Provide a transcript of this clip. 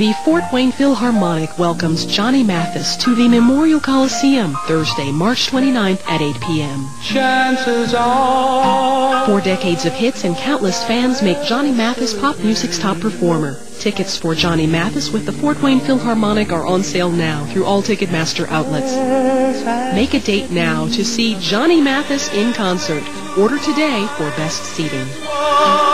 The Fort Wayne Philharmonic welcomes Johnny Mathis to the Memorial Coliseum Thursday, March 29th at 8 p.m. Chances are Four decades of hits and countless fans make Johnny Mathis pop music's top performer. Tickets for Johnny Mathis with the Fort Wayne Philharmonic are on sale now through all Ticketmaster outlets. Make a date now to see Johnny Mathis in concert. Order today for best seating.